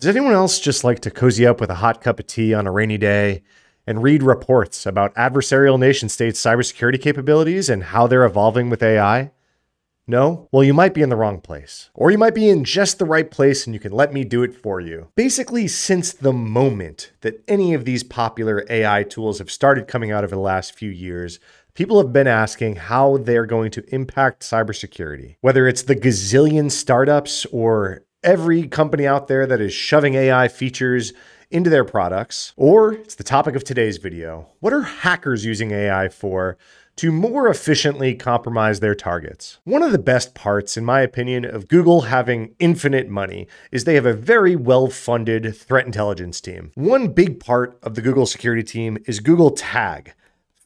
Does anyone else just like to cozy up with a hot cup of tea on a rainy day and read reports about adversarial nation states' cybersecurity capabilities and how they're evolving with AI? No? Well, you might be in the wrong place. Or you might be in just the right place and you can let me do it for you. Basically, since the moment that any of these popular AI tools have started coming out over the last few years, people have been asking how they're going to impact cybersecurity. Whether it's the gazillion startups or every company out there that is shoving AI features into their products, or it's the topic of today's video. What are hackers using AI for to more efficiently compromise their targets? One of the best parts, in my opinion, of Google having infinite money is they have a very well funded threat intelligence team. One big part of the Google security team is Google TAG,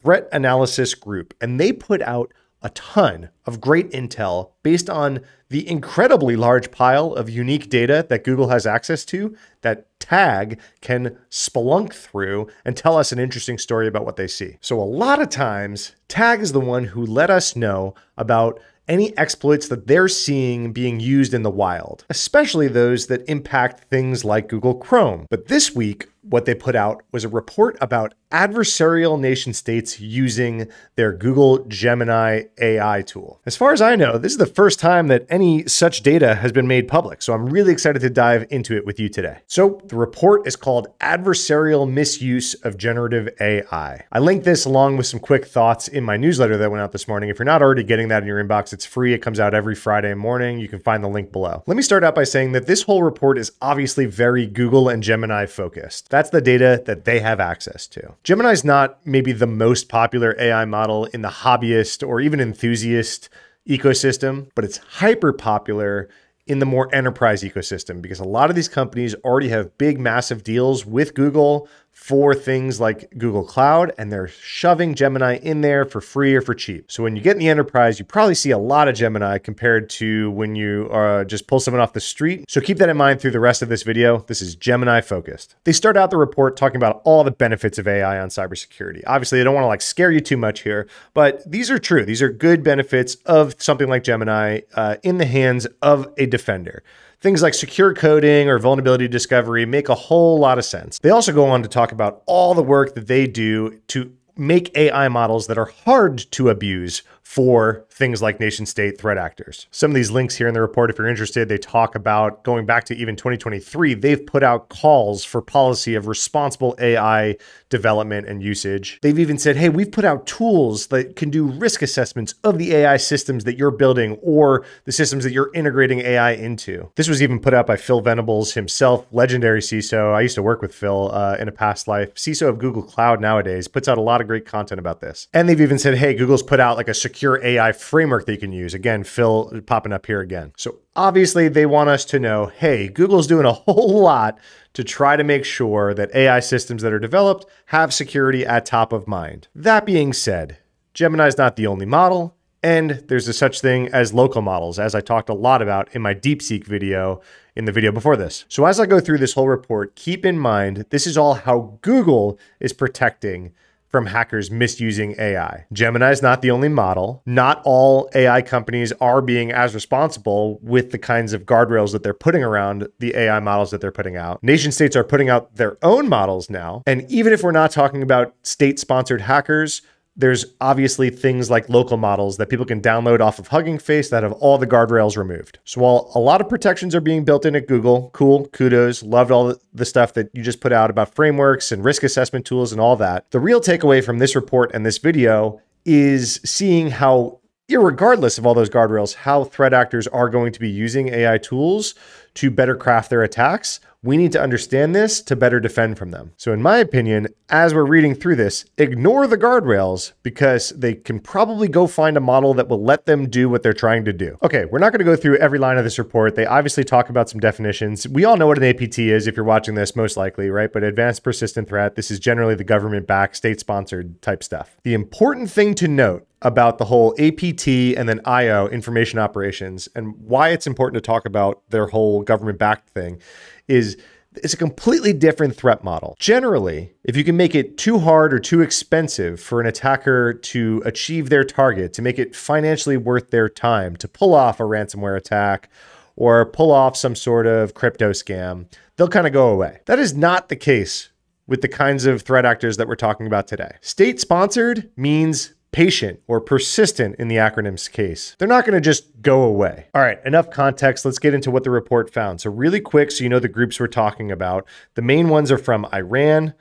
Threat Analysis Group, and they put out a ton of great intel based on the incredibly large pile of unique data that Google has access to that Tag can spelunk through and tell us an interesting story about what they see. So, a lot of times, Tag is the one who let us know about any exploits that they're seeing being used in the wild, especially those that impact things like Google Chrome. But this week, what they put out was a report about adversarial nation states using their Google Gemini AI tool. As far as I know, this is the first time that any such data has been made public, so I'm really excited to dive into it with you today. So, the report is called Adversarial Misuse of Generative AI. I linked this along with some quick thoughts in my newsletter that went out this morning. If you're not already getting that in your inbox, it's free. It comes out every Friday morning. You can find the link below. Let me start out by saying that this whole report is obviously very Google and Gemini focused. That's the data that they have access to. Gemini's not maybe the most popular AI model in the hobbyist or even enthusiast ecosystem, but it's hyper popular in the more enterprise ecosystem because a lot of these companies already have big, massive deals with Google for things like Google Cloud, and they're shoving Gemini in there for free or for cheap. So when you get in the enterprise, you probably see a lot of Gemini compared to when you uh, just pull someone off the street. So keep that in mind through the rest of this video. This is Gemini focused. They start out the report talking about all the benefits of AI on cybersecurity. Obviously, they don't want to like scare you too much here, but these are true. These are good benefits of something like Gemini uh, in the hands of a defender. Things like secure coding or vulnerability discovery make a whole lot of sense. They also go on to talk about all the work that they do to make AI models that are hard to abuse for things like nation state threat actors. Some of these links here in the report, if you're interested, they talk about going back to even 2023, they've put out calls for policy of responsible AI development and usage. They've even said, hey, we've put out tools that can do risk assessments of the AI systems that you're building or the systems that you're integrating AI into. This was even put out by Phil Venables himself, legendary CISO. I used to work with Phil uh, in a past life. CISO of Google Cloud nowadays puts out a lot of great content about this. And they've even said, hey, Google's put out like a secure AI framework that you can use. Again, Phil popping up here again. So obviously they want us to know, hey, Google's doing a whole lot to try to make sure that AI systems that are developed have security at top of mind. That being said, Gemini is not the only model, and there's a such thing as local models, as I talked a lot about in my DeepSeek video in the video before this. So as I go through this whole report, keep in mind this is all how Google is protecting from hackers misusing AI. Gemini is not the only model. Not all AI companies are being as responsible with the kinds of guardrails that they're putting around the AI models that they're putting out. Nation states are putting out their own models now. And even if we're not talking about state sponsored hackers, there's obviously things like local models that people can download off of Hugging Face that have all the guardrails removed. So while a lot of protections are being built in at Google, cool, kudos, loved all the stuff that you just put out about frameworks and risk assessment tools and all that. The real takeaway from this report and this video is seeing how irregardless of all those guardrails, how threat actors are going to be using AI tools to better craft their attacks we need to understand this to better defend from them. So, in my opinion, as we're reading through this, ignore the guardrails because they can probably go find a model that will let them do what they're trying to do. Okay, we're not going to go through every line of this report. They obviously talk about some definitions. We all know what an APT is if you're watching this, most likely, right? But advanced persistent threat, this is generally the government backed, state sponsored type stuff. The important thing to note about the whole APT and then IO information operations and why it's important to talk about their whole government backed thing is it's a completely different threat model. Generally, if you can make it too hard or too expensive for an attacker to achieve their target, to make it financially worth their time to pull off a ransomware attack or pull off some sort of crypto scam, they'll kind of go away. That is not the case with the kinds of threat actors that we're talking about today. State sponsored means patient or persistent in the acronym's case. They're not going to just go away. All right, enough context. Let's get into what the report found. So, really quick, so you know the groups we're talking about. The main ones are from Iran,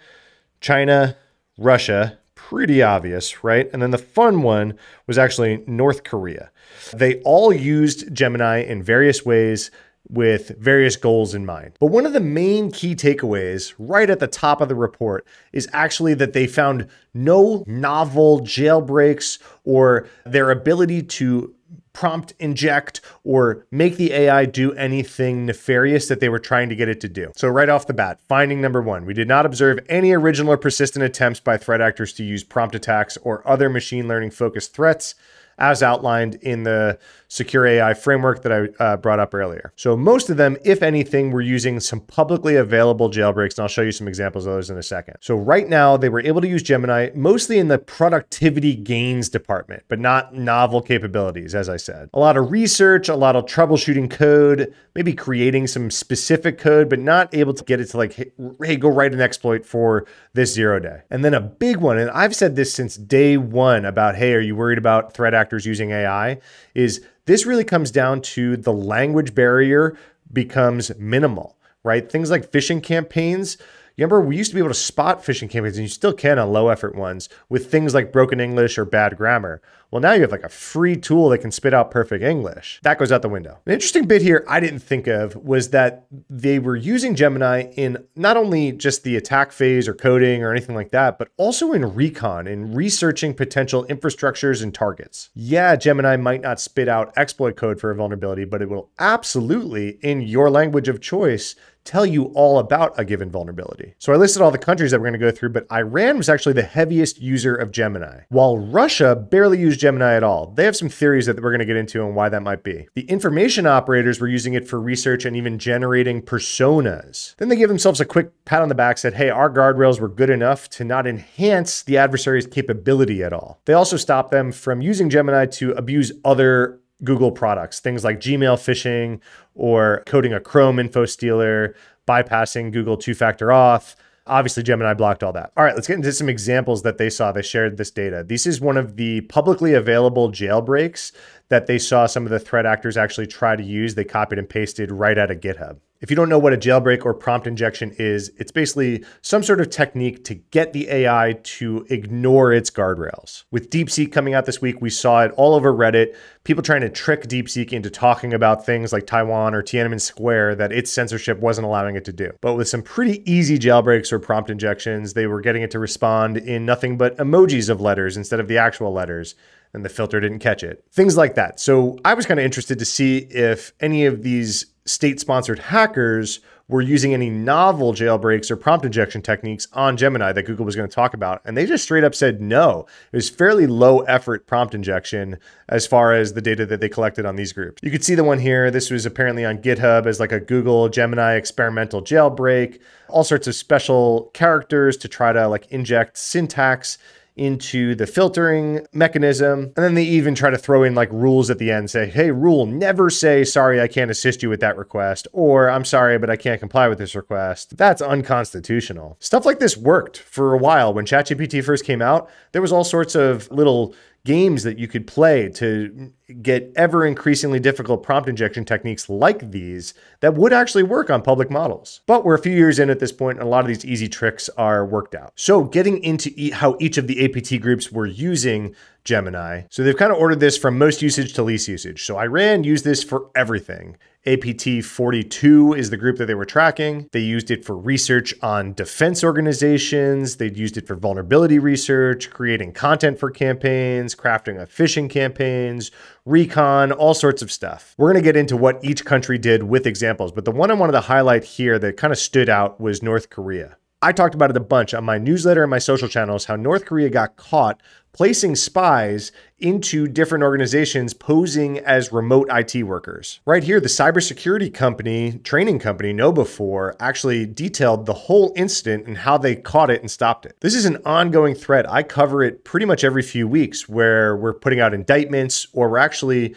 China, Russia. Pretty obvious, right? And then the fun one was actually North Korea. They all used Gemini in various ways with various goals in mind. But one of the main key takeaways right at the top of the report is actually that they found no novel jailbreaks or their ability to prompt inject or make the AI do anything nefarious that they were trying to get it to do. So right off the bat, finding number 1, we did not observe any original or persistent attempts by threat actors to use prompt attacks or other machine learning focused threats as outlined in the secure AI framework that I uh, brought up earlier. So most of them, if anything, were using some publicly available jailbreaks, and I'll show you some examples of those in a second. So right now, they were able to use Gemini mostly in the productivity gains department, but not novel capabilities, as I said. A lot of research, a lot of troubleshooting code, maybe creating some specific code, but not able to get it to like, hey, go write an exploit for this zero day. And then a big one, and I've said this since day one about, hey, are you worried about threat actors using AI? Is this really comes down to the language barrier becomes minimal, right? Things like phishing campaigns. You remember we used to be able to spot phishing campaigns, and you still can on low effort ones with things like broken English or bad grammar. Well, now you have like a free tool that can spit out perfect English. That goes out the window. An interesting bit here I didn't think of was that they were using Gemini in not only just the attack phase or coding or anything like that, but also in recon, in researching potential infrastructures and targets. Yeah, Gemini might not spit out exploit code for a vulnerability, but it will absolutely, in your language of choice, tell you all about a given vulnerability. So I listed all the countries that we're going to go through, but Iran was actually the heaviest user of Gemini, while Russia barely used Gemini at all. They have some theories that we're going to get into and why that might be. The information operators were using it for research and even generating personas. Then they give themselves a quick pat on the back, said, hey, our guardrails were good enough to not enhance the adversary's capability at all. They also stopped them from using Gemini to abuse other Google products, things like Gmail phishing or coding a Chrome info stealer, bypassing Google two factor auth. Obviously, Gemini blocked all that. All right, let's get into some examples that they saw. They shared this data. This is one of the publicly available jailbreaks that they saw some of the threat actors actually try to use. They copied and pasted right out of GitHub. If you don't know what a jailbreak or prompt injection is, it's basically some sort of technique to get the AI to ignore its guardrails. With DeepSeek coming out this week, we saw it all over Reddit, people trying to trick DeepSeek into talking about things like Taiwan or Tiananmen Square that its censorship wasn't allowing it to do. But with some pretty easy jailbreaks or prompt injections, they were getting it to respond in nothing but emojis of letters instead of the actual letters and the filter didn't catch it. Things like that. So I was kind of interested to see if any of these state sponsored hackers were using any novel jailbreaks or prompt injection techniques on Gemini that Google was going to talk about. And they just straight up said no. It was fairly low effort prompt injection as far as the data that they collected on these groups. You could see the one here. This was apparently on GitHub as like a Google Gemini experimental jailbreak, all sorts of special characters to try to like inject syntax into the filtering mechanism. And then they even try to throw in like rules at the end, say, hey, rule, never say, sorry, I can't assist you with that request, or I'm sorry, but I can't comply with this request. That's unconstitutional. Stuff like this worked for a while. When ChatGPT first came out, there was all sorts of little games that you could play to get ever increasingly difficult prompt injection techniques like these that would actually work on public models. But we're a few years in at this point, and a lot of these easy tricks are worked out. So, getting into e how each of the APT groups were using Gemini. So, they've kind of ordered this from most usage to least usage. So, Iran used this for everything. APT 42 is the group that they were tracking. They used it for research on defense organizations. They'd used it for vulnerability research, creating content for campaigns, crafting of phishing campaigns, recon, all sorts of stuff. We're going to get into what each country did with examples, but the one I wanted to highlight here that kind of stood out was North Korea. I talked about it a bunch on my newsletter and my social channels how North Korea got caught placing spies into different organizations posing as remote IT workers. Right here, the cybersecurity company, training company, KnowBe4, actually detailed the whole incident and how they caught it and stopped it. This is an ongoing threat. I cover it pretty much every few weeks where we're putting out indictments or we're actually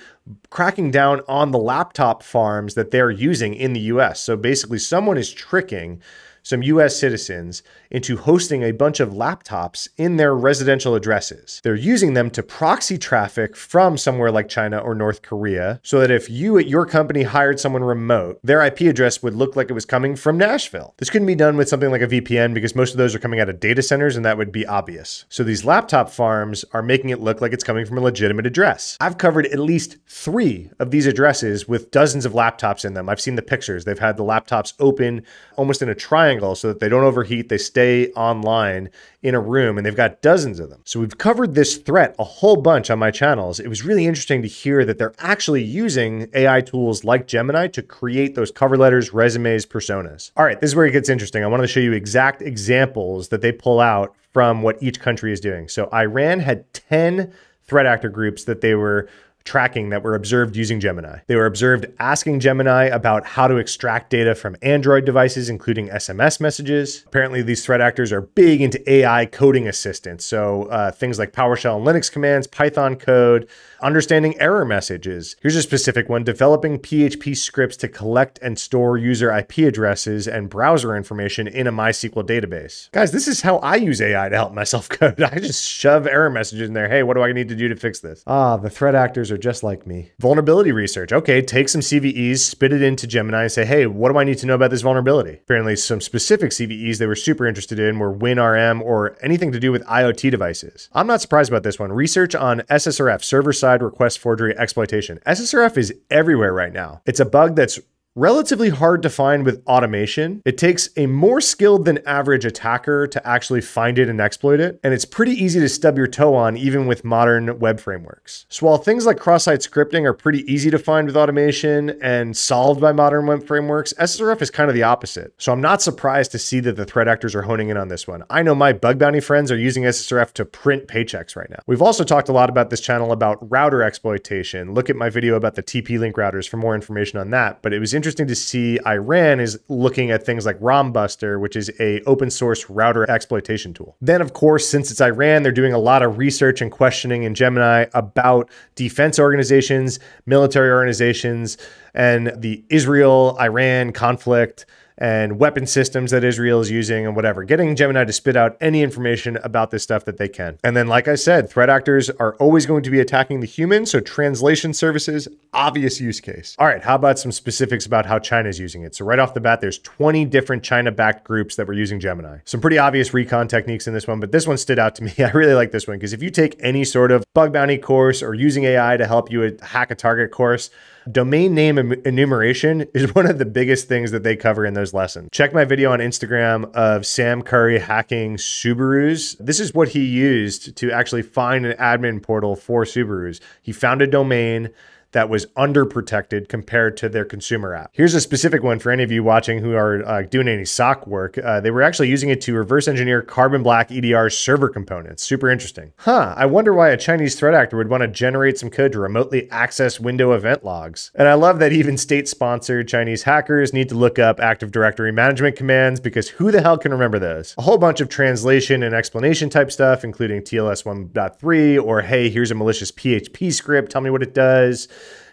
cracking down on the laptop farms that they're using in the US. So basically, someone is tricking some US citizens into hosting a bunch of laptops in their residential addresses. They're using them to proxy traffic from somewhere like China or North Korea so that if you at your company hired someone remote, their IP address would look like it was coming from Nashville. This couldn't be done with something like a VPN because most of those are coming out of data centers and that would be obvious. So these laptop farms are making it look like it's coming from a legitimate address. I've covered at least three of these addresses with dozens of laptops in them. I've seen the pictures. They've had the laptops open almost in a triangle so that they don't overheat. They stay online in a room and they've got dozens of them. So we've covered this threat a whole bunch on my channels. It was really interesting to hear that they're actually using AI tools like Gemini to create those cover letters, resumes, personas. All right, this is where it gets interesting. I wanted to show you exact examples that they pull out from what each country is doing. So Iran had 10 threat actor groups that they were tracking that were observed using Gemini. They were observed asking Gemini about how to extract data from Android devices, including SMS messages. Apparently, these threat actors are big into AI coding assistance. So uh, things like PowerShell and Linux commands, Python code, understanding error messages. Here's a specific one developing PHP scripts to collect and store user IP addresses and browser information in a MySQL database. Guys, this is how I use AI to help myself code. I just shove error messages in there. Hey, what do I need to do to fix this? Ah, the threat actors are just like me. Vulnerability research. Okay, take some CVEs, spit it into Gemini, and say, hey, what do I need to know about this vulnerability? Apparently, some specific CVEs they were super interested in were WinRM or anything to do with IoT devices. I'm not surprised about this one. Research on SSRF, server side request forgery exploitation. SSRF is everywhere right now. It's a bug that's relatively hard to find with automation. It takes a more skilled than average attacker to actually find it and exploit it, and it's pretty easy to stub your toe on even with modern web frameworks. So while things like cross-site scripting are pretty easy to find with automation and solved by modern web frameworks, SSRF is kind of the opposite. So I'm not surprised to see that the threat actors are honing in on this one. I know my bug bounty friends are using SSRF to print paychecks right now. We've also talked a lot about this channel about router exploitation. Look at my video about the TP-Link routers for more information on that, but it was interesting interesting to see Iran is looking at things like RomBuster, which is a open source router exploitation tool. Then, of course, since it's Iran, they're doing a lot of research and questioning in Gemini about defense organizations, military organizations, and the Israel-Iran conflict and weapon systems that Israel is using and whatever, getting Gemini to spit out any information about this stuff that they can. And then, like I said, threat actors are always going to be attacking the human. So, translation services, obvious use case. All right, how about some specifics about how China is using it? So, right off the bat, there's 20 different China backed groups that were using Gemini. Some pretty obvious recon techniques in this one, but this one stood out to me. I really like this one because if you take any sort of bug bounty course or using AI to help you hack a target course, Domain name enumeration is one of the biggest things that they cover in those lessons. Check my video on Instagram of Sam Curry hacking Subarus. This is what he used to actually find an admin portal for Subarus. He found a domain that was underprotected compared to their consumer app. Here's a specific one for any of you watching who are uh, doing any SOC work. Uh, they were actually using it to reverse engineer Carbon Black EDR server components. Super interesting. Huh, I wonder why a Chinese threat actor would want to generate some code to remotely access window event logs. And I love that even state sponsored Chinese hackers need to look up Active Directory management commands because who the hell can remember those? A whole bunch of translation and explanation type stuff, including TLS 1.3 or hey, here's a malicious PHP script, tell me what it does.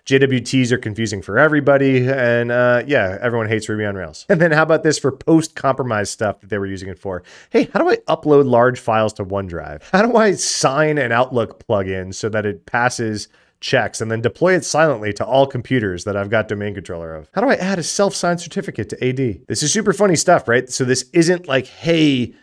JWTs are confusing for everybody. And uh, yeah, everyone hates Ruby on Rails. And then how about this for post compromise stuff that they were using it for? Hey, how do I upload large files to OneDrive? How do I sign an Outlook plugin so that it passes? checks and then deploy it silently to all computers that I've got domain controller of. How do I add a self-signed certificate to AD? This is super funny stuff, right? So this isn't like, hey,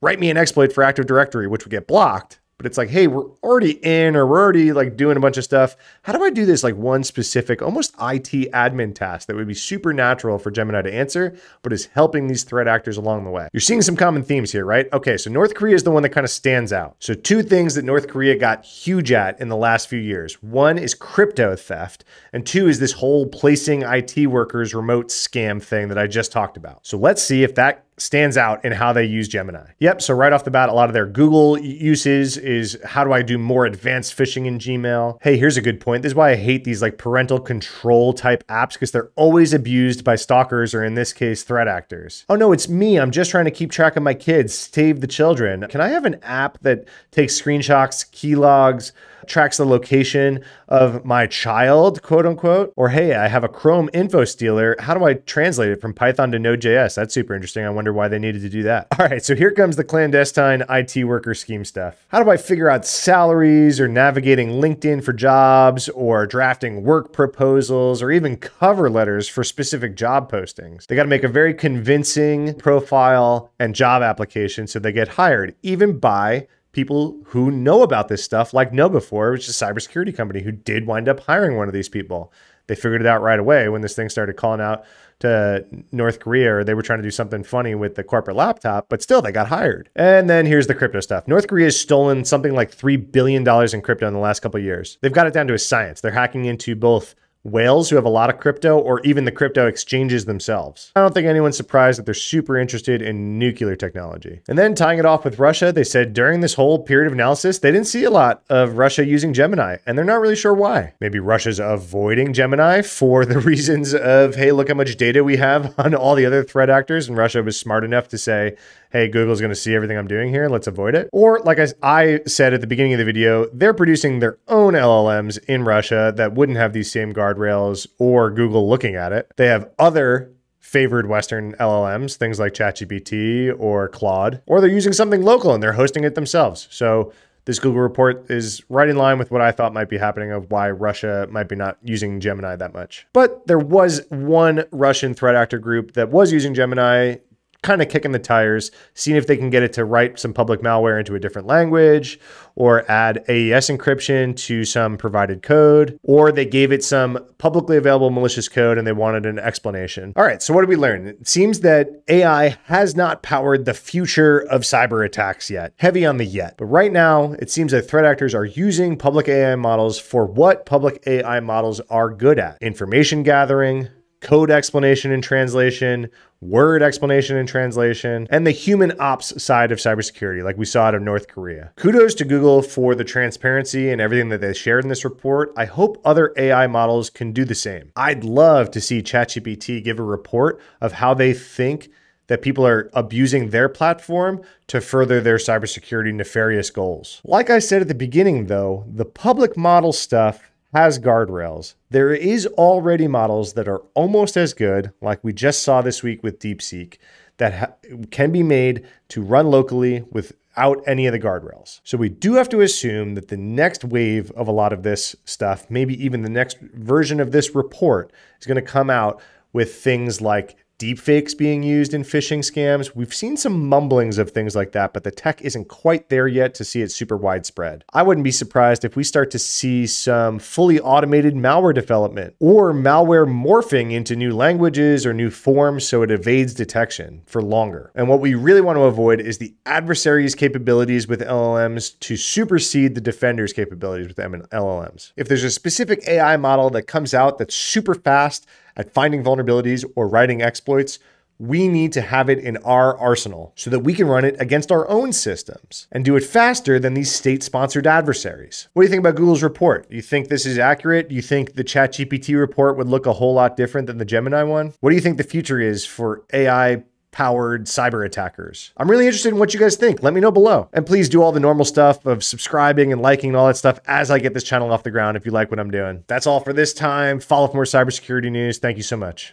write me an exploit for Active Directory, which would get blocked but it's like, hey, we're already in or we're already like doing a bunch of stuff. How do I do this like one specific, almost IT admin task that would be super natural for Gemini to answer, but is helping these threat actors along the way? You're seeing some common themes here, right? Okay, so North Korea is the one that kind of stands out. So, two things that North Korea got huge at in the last few years one is crypto theft, and two is this whole placing IT workers remote scam thing that I just talked about. So, let's see if that stands out in how they use Gemini. Yep, so right off the bat, a lot of their Google uses is how do I do more advanced phishing in Gmail? Hey, here's a good point. This is why I hate these like parental control type apps because they're always abused by stalkers or in this case, threat actors. Oh no, it's me. I'm just trying to keep track of my kids, save the children. Can I have an app that takes screenshots, key logs, tracks the location of my child, quote unquote. Or hey, I have a Chrome info stealer. How do I translate it from Python to Node.js? That's super interesting. I wonder why they needed to do that. All right, so here comes the clandestine IT worker scheme stuff. How do I figure out salaries or navigating LinkedIn for jobs or drafting work proposals or even cover letters for specific job postings? They got to make a very convincing profile and job application so they get hired, even by people who know about this stuff, like KnowBe4, which is a cybersecurity company who did wind up hiring one of these people. They figured it out right away when this thing started calling out to North Korea, or they were trying to do something funny with the corporate laptop, but still they got hired. And then here's the crypto stuff. North Korea has stolen something like $3 billion in crypto in the last couple years. They've got it down to a science. They're hacking into both whales who have a lot of crypto or even the crypto exchanges themselves. I don't think anyone's surprised that they're super interested in nuclear technology. And then tying it off with Russia, they said during this whole period of analysis, they didn't see a lot of Russia using Gemini, and they're not really sure why. Maybe Russia's avoiding Gemini for the reasons of, hey, look how much data we have on all the other threat actors, and Russia was smart enough to say, hey, Google's going to see everything I'm doing here. Let's avoid it. Or, like I, I said at the beginning of the video, they're producing their own LLMs in Russia that wouldn't have these same guardrails or Google looking at it. They have other favored Western LLMs, things like ChatGPT or Claude, or they're using something local and they're hosting it themselves. So this Google report is right in line with what I thought might be happening of why Russia might be not using Gemini that much. But there was one Russian threat actor group that was using Gemini kind of kicking the tires, seeing if they can get it to write some public malware into a different language or add AES encryption to some provided code, or they gave it some publicly available malicious code and they wanted an explanation. All right, so what did we learn? It seems that AI has not powered the future of cyber attacks yet. Heavy on the yet. But right now, it seems that threat actors are using public AI models for what public AI models are good at information gathering, code explanation and translation, word explanation and translation, and the human ops side of cybersecurity, like we saw out of North Korea. Kudos to Google for the transparency and everything that they shared in this report. I hope other AI models can do the same. I'd love to see ChatGPT give a report of how they think that people are abusing their platform to further their cybersecurity nefarious goals. Like I said at the beginning, though, the public model stuff has guardrails. There is already models that are almost as good, like we just saw this week with DeepSeek, that can be made to run locally without any of the guardrails. So we do have to assume that the next wave of a lot of this stuff, maybe even the next version of this report, is going to come out with things like deepfakes being used in phishing scams. We've seen some mumblings of things like that, but the tech isn't quite there yet to see it super widespread. I wouldn't be surprised if we start to see some fully automated malware development or malware morphing into new languages or new forms so it evades detection for longer. And what we really want to avoid is the adversary's capabilities with LLMs to supersede the defender's capabilities with LLMs. If there's a specific AI model that comes out that's super fast at finding vulnerabilities or writing exploits, we need to have it in our arsenal so that we can run it against our own systems and do it faster than these state sponsored adversaries. What do you think about Google's report? Do you think this is accurate? Do you think the ChatGPT report would look a whole lot different than the Gemini one? What do you think the future is for AI powered cyber attackers. I'm really interested in what you guys think. Let me know below. And please do all the normal stuff of subscribing and liking and all that stuff as I get this channel off the ground if you like what I'm doing. That's all for this time. Follow for more cybersecurity news. Thank you so much.